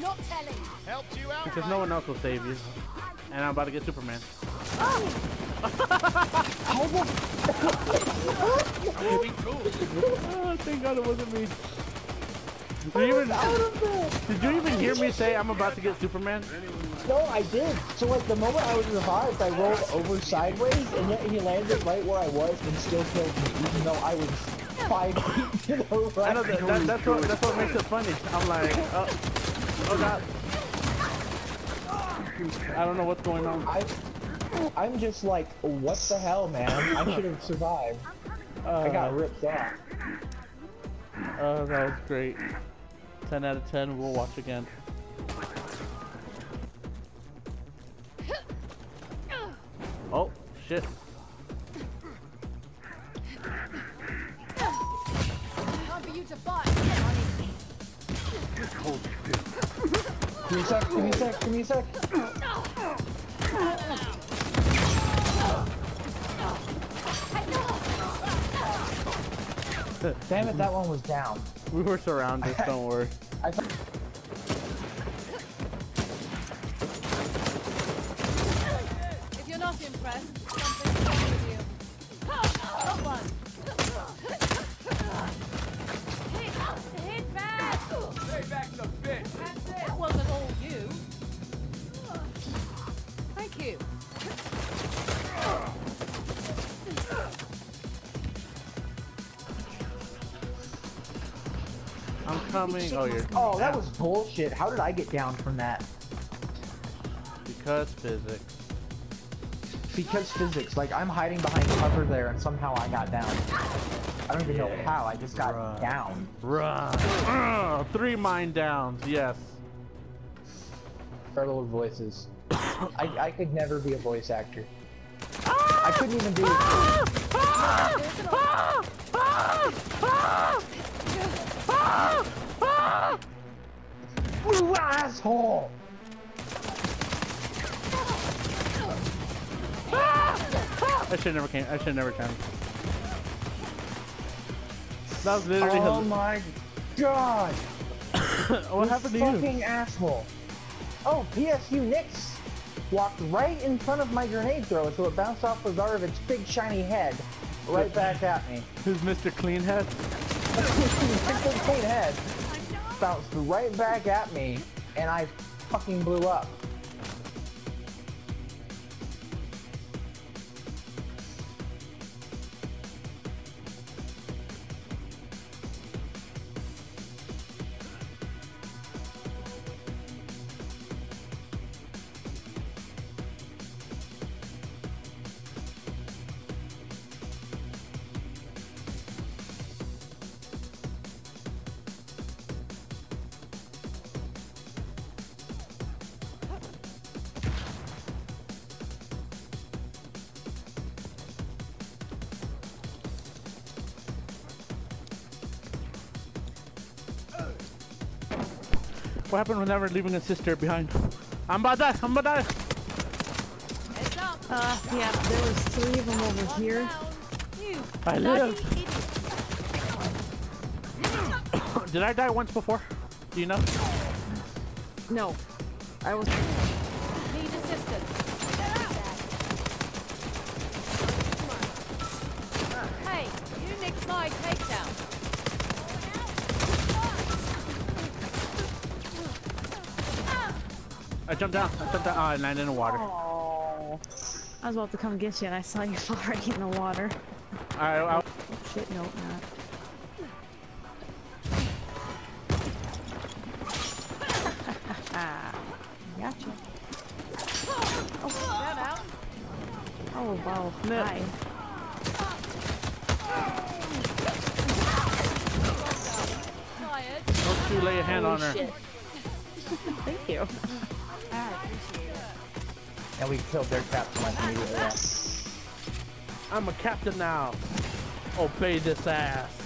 Not telling. Helped you out. Because no one else will save you. And I'm about to get Superman. Oh, thank God it wasn't me. Did you, even, did you even hear me say I'm about to get Superman? No, I did. So like the moment I was revived, I rolled over sideways, and yet he landed right where I was and still killed me, even though I was five feet to the right. I know that, that, that's what that's what makes it funny. I'm like, oh, oh God. I don't know what's going on. I, I'm just like, what the hell, man? I should have survived. I got Uh, ripped off. Oh, that was great. 10 out of 10. We'll watch again. Oh, shit. Time for you to fight. Give me a sec, give me a sec, give me a sec. Damn it, that one was down. We were surrounded, don't worry. coming. Oh, you're. Oh, that was bullshit. How did I get down from that? Because physics. Because physics. Like, I'm hiding behind cover there, and somehow I got down. I don't even know how. I just got Right. down. Run. Ugh, three mine downs. Yes. Fertile voices. I, I could never be a voice actor. Ah! I couldn't even do it. Ah! You asshole! I should never came. I should never come. That was literally. Oh his- my god! what happened to you? fucking asshole. Oh, PSU Nix walked right in front of my grenade thrower, so it bounced off the guard of its big shiny head right back at me. Who's Mr. Cleanhead? Its big clean head oh bounced right back at me, and I fucking blew up. What happened whenever leaving a sister behind? I'm about to die. I'm about to die. Heads up. Uh, yeah, there was three of them over One here. You I live. Did I die once before? Do you know? No, I was. Need assistance. Hey, you nicked my takedown. I jumped down. I jumped down. Oh, I landed in the water. Oh. I was about to come get you, and I saw you already in the water. I, I, Oh shit, no, not. gotcha. Oh, that out. Oh wow, Snip. hi. Don't you lay a hand on her. Shit. Thank you. And we killed their captain like immediately. I'm a captain now. Obey this ass.